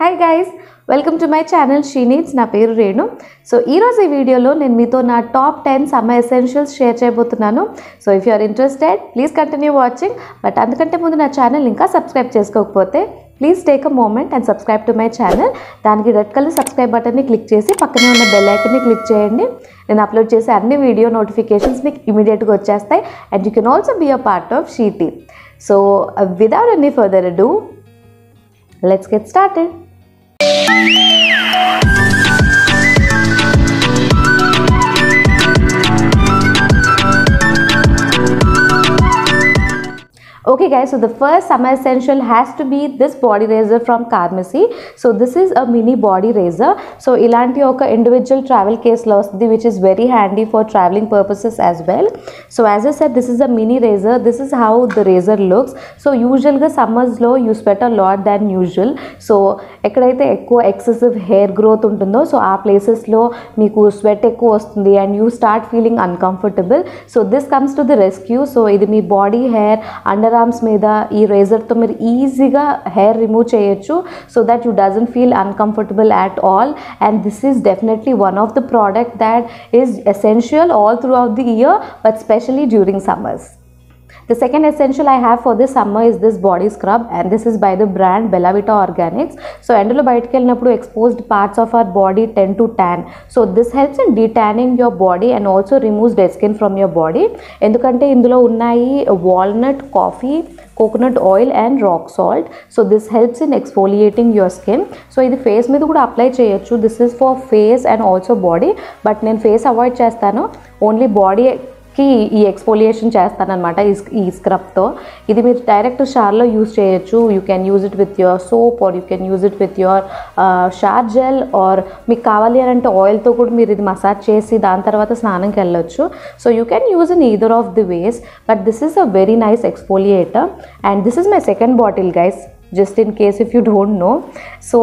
Hi guys welcome to my channel she needs నా పేరు Renu. So ఈరోజు ఈ వీడియోలో నేను మీతో నా top ten summer essentials share చేయబోతున్నాను. So if you are interested please continue watching but అందుకంటే ముందు నా ఛానల్ ఇంకా సబ్స్క్రైబ్ చేసుకోకపోతే please take a moment and subscribe to my channel దానికి రెడ్ కలర్ సబ్స్క్రైబ్ బటన్ని క్లిక్ చేసి పక్కనే ఉన్న బెల్ ఐకన్ని క్లిక్ చేయండి. నేను అప్లోడ్ చేసే అన్ని వీడియో నోటిఫికేషన్స్ మీకు ఇమీడియట్గా వచ్చేస్తాయి. And you can also be a part of షీటీ so without any further do let's get started Yeah. Okay guys, so the first summer essential has to be this body razor from Carmesy. So this is a mini body razor. So ఇలాంటి ఒక individual travel కేస్లో వస్తుంది which is very handy for travelling purposes as well so as a set this is a mini razor this is how the razor looks so యూజువల్గా సమ్మర్స్లో you sweat a lot than usual so ఎక్కడైతే ఎక్కువ excessive hair growth ఉంటుందో so ఆ ప్లేసెస్లో మీకు sweat ఎక్కువ వస్తుంది and you start feeling uncomfortable so this comes to the rescue so ఇది మీ బాడీ హెయిర్ అండర్ ఆర్మ్స్ మీద ఈ రేజర్తో మీరు ఈజీగా హెయిర్ రిమూవ్ చేయొచ్చు so that you doesn't feel uncomfortable at all and this is definitely one of the product that is essential all throughout the year but specially during summers the second essential I have for this summer is this body scrub and this is by the brand Bellavita organics so So ఎండలో బయటకు వెళ్ళినప్పుడు exposed parts of our body tend to tan so this helps in detanning your body and also removes dead skin from your body ఎందుకంటే ఇందులో ఉన్నాయి walnut coffee coconut oil and rock salt so this helps in exfoliating your skin so ఇది face మీద కూడా apply చేయొచ్చు this is for face and also body but నేను face avoid చేస్తాను only body కి ఈ ఎక్స్పోలియేషన్ చేస్తానమాట ఈ స్క్రబ్తో ఇది మీరు డైరెక్ట్ షార్లో యూజ్ చేయొచ్చు. You can use it with your soap or you can use it with your shower gel or మీకు కావాలి అని అంటే ఆయిల్తో కూడా మీరు ఇది మసాజ్ చేసి దాని తర్వాత స్నానంకి వెళ్ళొచ్చు. So you can use in either of the ways but this is a very nice exfoliator and this is my second bottle guys just in case if you don't know so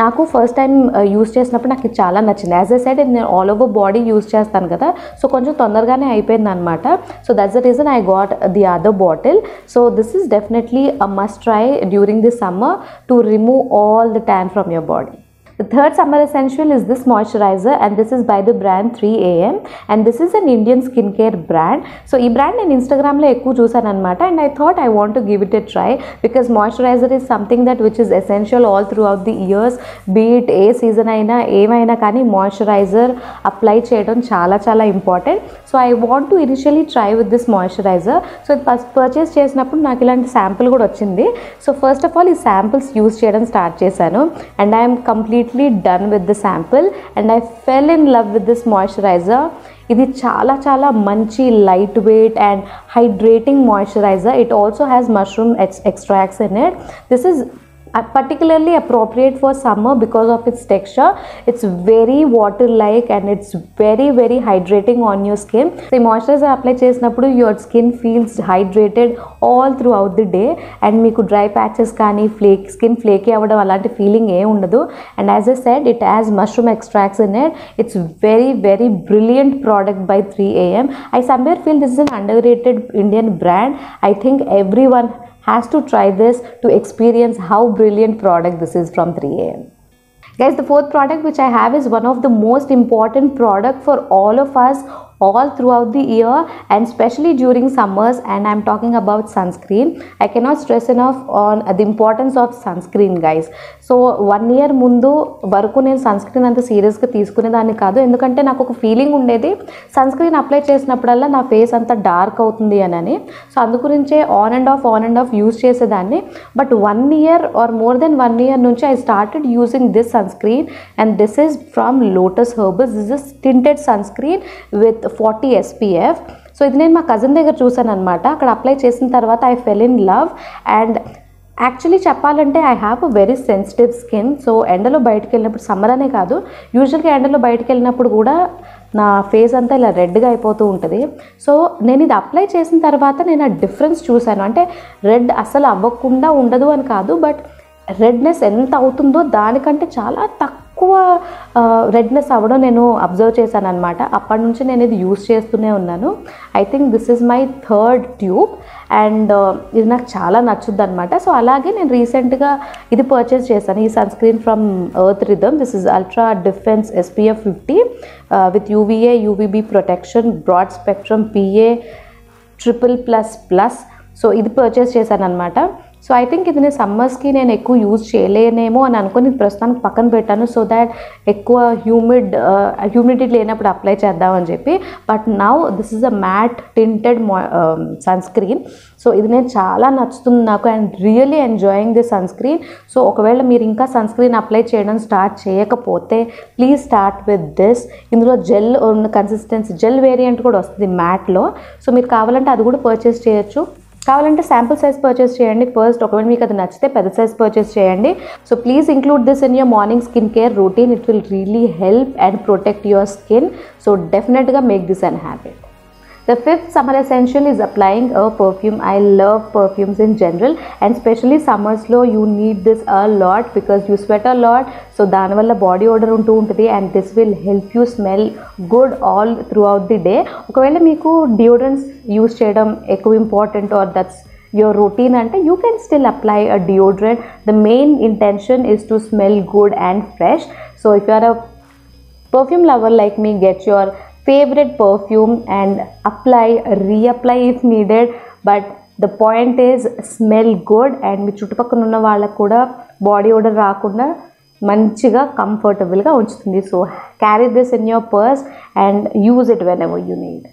నాకు first time use చేసినప్పుడు నాకు ఇది చాలా నచ్చింది. As ఎ side నేను all over body use చేస్తాను కదా. So కొంచెం తొందరగానే అయిపోయింది అనమాట so that's the reason I got the other bottle so this is definitely a must try during the summer to remove all the tan from your body The third summer essential is this moisturizer and this is by the brand 3AM and this is an Indian skincare brand. So ఈ brand నేను ఇన్స్టాగ్రామ్లో ఎక్కువ చూసాను అనమాట and I thought I want to give it a try because moisturiser is something that which is essential all throughout the years be it A season అయినా ఏమైనా కానీ moisturiser apply చేయడం చాలా చాలా important so I want to initially try with this moisturiser so ఇది first purchase చేసినప్పుడు నాకు ఇలాంటి శాంపుల్ కూడా వచ్చింది. సో ఫస్ట్ ఆఫ్ ఆల్ ఈ శాంపుల్స్ యూస్ చేయడం స్టార్ట్ చేశాను and I'm completely done with the sample and I fell in love with this moisturiser ఇది చాలా చాలా మంచి lightweight and hydrating moisturiser it also has mushroom extracts in it this is Uh, particularly appropriate for summer because of its texture. It's very water like and it's very very hydrating on your skin. So ఈ moisturiser apply చేసినప్పుడు your skin feels hydrated all throughout the day and మీకు dry patches కానీ flake skin flaky అవ్వడం అలాంటి feeling ఏ ఉండదు. And as I said it has mushroom extracts in it it's very very brilliant product by three AM I somewhere feel this is an underrated Indian brand I think everyone has to try this to experience how brilliant product this is from 3am guys the fourth product which i have is one of the most important product for all of us all throughout the year and especially during summers and i'm talking about sunscreen. I cannot stress enough on the importance of sunscreen guys. So one year ముందు వరకు నేను sun screen అంత సీరియస్గా తీసుకునేదాన్ని కాదు. ఎందుకంటే నాకు ఒక feeling ఉండేది సన్ స్క్రీన్ అప్లై చేసినప్పుడల్లా నా ఫేస్ అంతా డార్క్ అవుతుంది అని so అందుగురించే on and off on and off use చేసేదాన్ని. But one year or more than one year నుంచి I started using this sunscreen and this is from Lotus Herbals this is tinted sunscreen with forty SPF so ఇది నేను మా cousin దగ్గర చూసాను అనమాట అక్కడ apply చేసిన తర్వాత I fell in love and actually చెప్పాలంటే I have a very sensitive skin so ఎండలో బయటకు వెళ్ళినప్పుడు సమ్మర్ అనే కాదు యూజువల్గా ఎండలో బయటకు వెళ్ళినప్పుడు కూడా నా ఫేస్ అంతా ఇలా రెడ్గా అయిపోతూ ఉంటుంది. సో నేను ఇది అప్లై చేసిన తర్వాత నేను ఆ డిఫరెన్స్ చూశాను. అంటే రెడ్ అసలు అవ్వకుండా ఉండదు అని కాదు బట్ రెడ్నెస్ ఎంత అవుతుందో దానికంటే చాలా తక్కువ ఎక్కువ రెడ్నెస్ అవ్వడం నేను అబ్జర్వ్ చేశాను అనమాట అప్పటి నుంచి నేను ఇది యూస్ చేస్తూనే ఉన్నాను. I think this is my third tube and ఇది నాకు చాలా నచ్చుద్ది అనమాట సో అలాగే నేను రీసెంట్గా ఇది పర్చేస్ చేశాను. ఈ sunscreen from Earth Rhythm this is ultra defence SPF fifty with UVA UVB protection broad spectrum PA triple plus plus so ఇది పర్చేస్ చేశాను అనమాట సో ఐ థింక్ ఇది నేను సమ్మర్స్కి నేను ఎక్కువ యూజ్ చేయలేనేమో అని అనుకుని ప్రస్తుతానికి పక్కన పెట్టాను. సో దాట్ ఎక్కువ హ్యూమిడ్ హ్యూమిడిటీ uh, లేనప్పుడు అప్లై చేద్దామని చెప్పి. But now this is a matte tinted sunscreen so ఇది నేను చాలా నచ్చుతుంది నాకు and really enjoying the sunscreen so ఒకవేళ మీరు ఇంకా సన్ స్క్రీన్ అప్లై చేయడం స్టార్ట్ చేయకపోతే ప్లీజ్ స్టార్ట్ విత్ దిస్ ఇందులో జెల్ ఉన్న కన్సిస్టెన్సీ జెల్ వేరియంట్ కూడా వస్తుంది మ్యాట్లో సో మీరు కావాలంటే అది కూడా పర్చేస్ చేయొచ్చు. కావాలంటే శాంపుల్ సైజ్ పర్చేస్ చేయండి. ఫస్ట్ ఒకవేళ మీకు అది నచ్చితే పెద్ద సైజ్ పర్చేస్ చేయండి. So please include this in your morning skin care routine it will really help and protect your skin so డెఫినెట్గా make this an habit The fifth summer essential is applying a perfume. I love perfumes in general and especially summers లో you need this a lot because you sweat a lot. So దానివల్ల body odour ఉంటూ ఉంటుంది and this will help you smell good all throughout the day ఒకవేళ మీకు deodorants use చేయడం ఎక్కువ important or that's your routine అంటే you can still apply a deodorant the main intention is to smell good and fresh so if you are a perfume lover like me get your favorite perfume and apply reapply if needed. But the point is smell good and మీ చుట్టుపక్కల ఉన్న వాళ్ళకు కూడా body ఓడర్ రాకుండా మంచిగా కంఫర్టబుల్గా ఉంచుతుంది. So carry this in your purse and use it whenever you need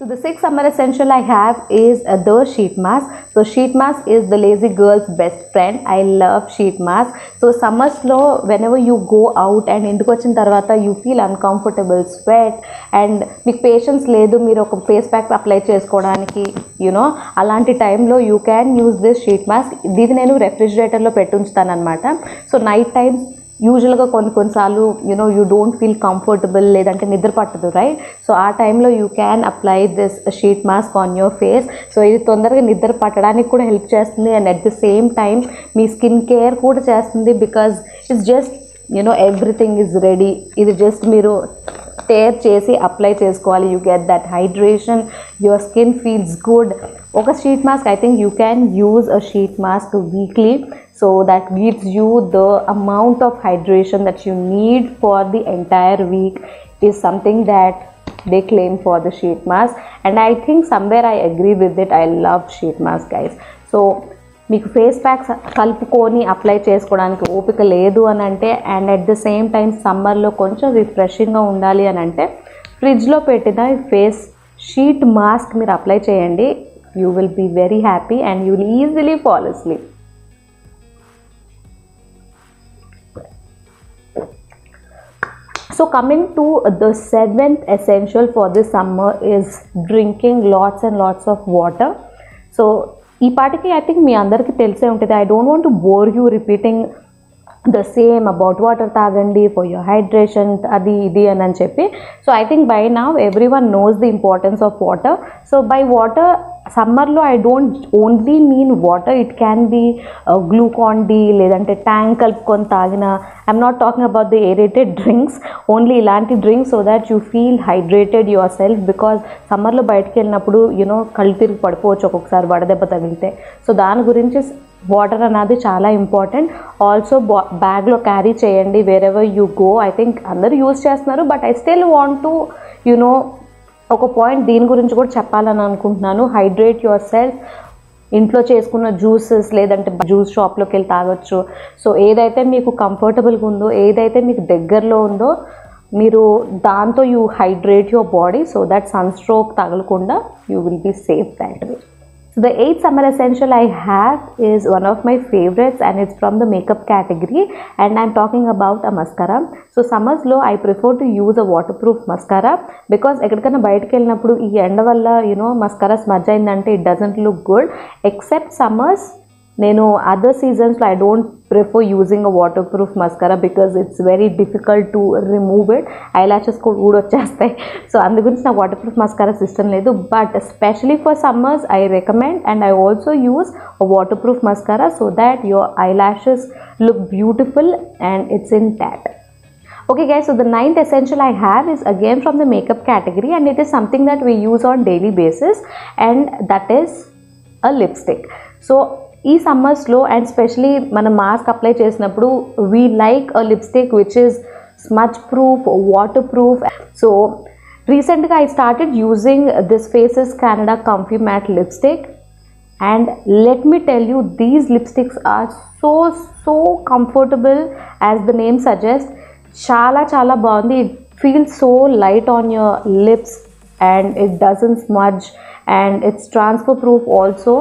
So the sixth summer essential I have is uh, the sheet mask. So sheet mask is the lazy girl's best friend. I love sheet mask. So summers లో whenever you go out and ఇంటికి వచ్చిన తర్వాత you feel uncomfortable, sweat and మీకు patience లేదు మీరు ఒక face pack apply చేసుకోవడానికి you know అలాంటి టైంలో you can use this sheet mask ఇది నేను రెఫ్రిజిరేటర్లో పెట్టి ఉంచుతాను అనమాట సో నైట్ టైమ్స్ యూజువల్గా కొన్ని కొన్నిసార్లు you know you don't feel comfortable లేదంటే నిద్ర పట్టదు రైట్ సో ఆ టైంలో you can apply this sheet mask on your face so ఇది తొందరగా నిద్ర పట్టడానికి కూడా హెల్ప్ చేస్తుంది and at the same time me skin care కూడా చేస్తుంది because it's just you know everything is ready ఇది జస్ట్ మీరు టేర్ చేసి అప్లై చేసుకోవాలి. You get that hydration your skin feels good ఒక sheet mask I think you can use a sheet mask weekly so that gives you the amount of hydration that you need for the entire week is something that they claim for the sheet mask and i think somewhere i agree with it i love sheet mask guys so మీకు face packs కలుపుకొని apply చేసుకోవడానికి ఓపిక లేదు అని అంటే and at the same time సమ్మర్లో కొంచెం రిఫ్రెషింగ్గా ఉండాలి అని అంటే ఫ్రిడ్జ్లో పెట్టిన ఫేస్ షీట్ మాస్క్ మీరు అప్లై చేయండి you will be very happy and you will easily fall asleep So coming to the seventh essential for this summer is drinking lots and lots of water. So ఈ పాటికి I think మీ అందరికీ తెలిసే ఉంటుంది I don't want to bore you repeating the same about water తాగండి for your hydration అది ఇది అని అని చెప్పి so I think by now everyone knows the importance of water so by water సమ్మర్లో I don't only mean water it can be Glucon D లేదంటే Tang కలుపుకొని తాగిన I'm not talking about the aerated drinks only ఇలాంటి drinks so that you feel hydrated your self because సమ్మర్లో బయటకు వెళ్ళినప్పుడు you know కళ్ళు తిరిగి పడిపోవచ్చు ఒక్కొక్కసారి వడదెబ్బ తగిలితే. సో దాని గురించి వాటర్ అనేది చాలా ఇంపార్టెంట్. ఆల్సో బా బ్యాగ్లో క్యారీ చేయండి wherever you go I think అందరూ యూజ్ చేస్తున్నారు but I still want to you know ఒక పాయింట్ దీని గురించి కూడా చెప్పాలని అనుకుంటున్నాను. హైడ్రేట్ యువర్ సెల్ఫ్ ఇంట్లో చేసుకున్న జ్యూసెస్ లేదంటే జ్యూస్ షాప్లోకి వెళ్ళి తాగొచ్చు. సో ఏదైతే మీకు కంఫర్టబుల్గా ఉందో ఏదైతే మీకు దగ్గరలో ఉందో మీరు దాంతో you hydrate your body so that sun stroke తగలకుండా you will be safe that way the eighth summer essential I have is one of my favorites and it's from the makeup category and I'm talking about a mascara. So summers లో I prefer to use a waterproof mascara because ఎక్కడికైనా బయటకు వెళ్ళినప్పుడు ఈ ఎండ వల్ల you know mascara smudge అయిందంటే it doesn't look good except summers నేను other సీజన్స్లో I don't prefer using a waterproof mascara because it's very difficult to remove it eyelashes కూడా ఊడొచ్చేస్తాయి. సో అందు గురించి నాకు వాటర్ ప్రూఫ్ మస్కరా సిస్టమ్ లేదు. But specially for summers I recommend and I also use waterproof mascara so that your eyelashes look beautiful and it's intact Okay guys, so the ninth essential I have is again from the makeup category and it is something that we use on daily basis and that is a lipstick. So ఈ సమ్మర్స్లో and specially మనం mask apply చేసినప్పుడు we like a lipstick which is smudge proof water proof so రీసెంట్గా I started using this Faces Canada comfy matte lipstick and let me tell you these lipsticks are so so comfortable as the name suggest చాలా చాలా బాగుంది it feels so light on your lips and it doesn't smudge and it's transfer proof also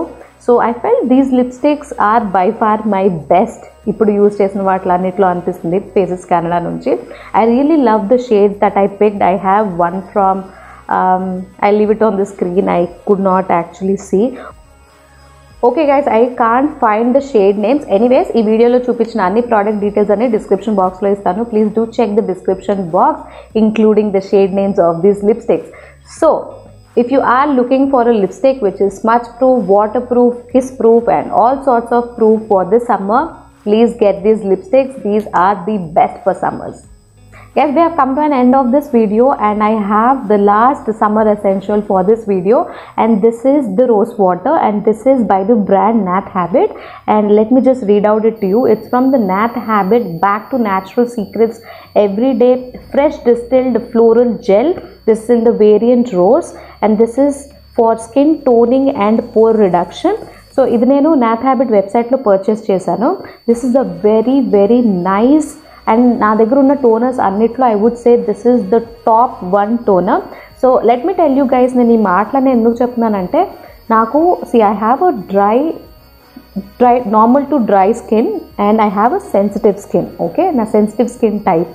so I feel these lipsticks are by far my best ఇప్పుడు use చేసిన వాటిలో అన్నిట్లో అనిపిస్తుంది Faces Canada నుంచి. I really love the shade that I picked I have one from I live it on the screen I could not actually see okay guys I can't find the shade names anyways ఈ వీడియోలో చూపించిన అన్ని product details అన్ని description బాక్స్లో ఇస్తాను. Please do check the description box including the shade names of these lipsticks so if you are looking for a lipstick which is smudge proof, waterproof, kiss proof and all sorts of proof for this summer, please get these lipsticks. These are the best for summers. Yes, we have come to an end of this video and I have the last summer essential for this video and this is the rose water and this is by the brand Nat Habit and let me just read out it to you. It's from the Nat Habit Back to Natural Secrets Everyday Fresh Distilled Floral Gel. This is in the variant rose and this is for skin toning and pore reduction so ఇది నేను Nat Habit వెబ్సైట్లో purchase చేశాను. This is the very very nice and నా దగ్గర ఉన్న toners అన్నిట్లో I would say this is the top one toner so let me tell you guys నేను ఈ మాటలని ఎందుకు చెప్తున్నానంటే నాకు see I have a dry dry normal to dry skin and I have a sensitive skin okay నా sensitive skin type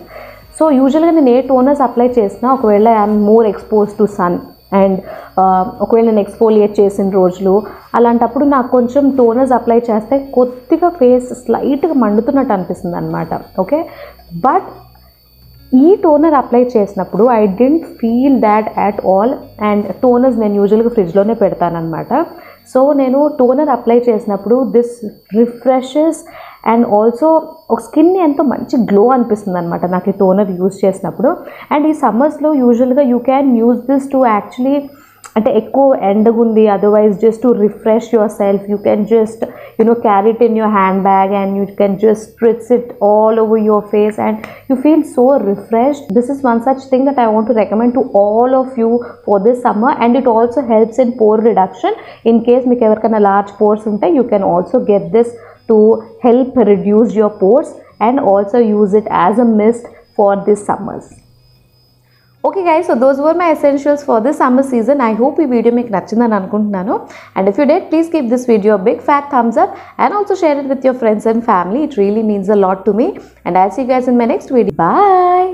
so యూజువల్గా నేను ఏ టోనర్స్ అప్లై చేసినా ఒకవేళ I'm more expose to sun and ఒకవేళ నేను ఎక్స్ఫోలియేట్ చేసిన రోజులు అలాంటప్పుడు నాకు కొంచెం టోనర్స్ అప్లై చేస్తే కొద్దిగా ఫేస్ స్లైట్గా మండుతున్నట్టు అనిపిస్తుంది అనమాట ఓకే బట్ ఈ టోనర్ అప్లై చేసినప్పుడు I don't feel that at all and toners నేను యూజువల్గా ఫ్రిడ్జ్లోనే పెడతానమాట సో నేను టోనర్ అప్లై చేసినప్పుడు దిస్ రిఫ్రెషెస్ అండ్ ఆల్సో ఒక స్కిన్ ఎంతో మంచి గ్లో అనిపిస్తుంది అనమాట నాకు ఈ టోనర్ యూజ్ చేసినప్పుడు. అండ్ ఈ సమ్మర్స్లో యూజువల్గా you can use this to actually అంటే ఎక్కువ ఎండగుంది. Otherwise just to refresh your self you can just you know carry it in your hand bag and you can just spritz it all over your face and you feel so refresh this is one such thing that I want to recommend to all of you for this summer. And it also helps in pore reduction. In case మీకు ఎవరికైనా large pores ఉంటే you can also get this to help reduce your pores and also use it as a mist for this summers. Okay guys so those were my essentials for this summer season I hope ఈ video మీకు నచ్చిందని అనుకుంటున్నాను. And if you date please keep this video big fat thumbs up and also share it with your friends and family it really means a lot to me and I see guys in my next video bye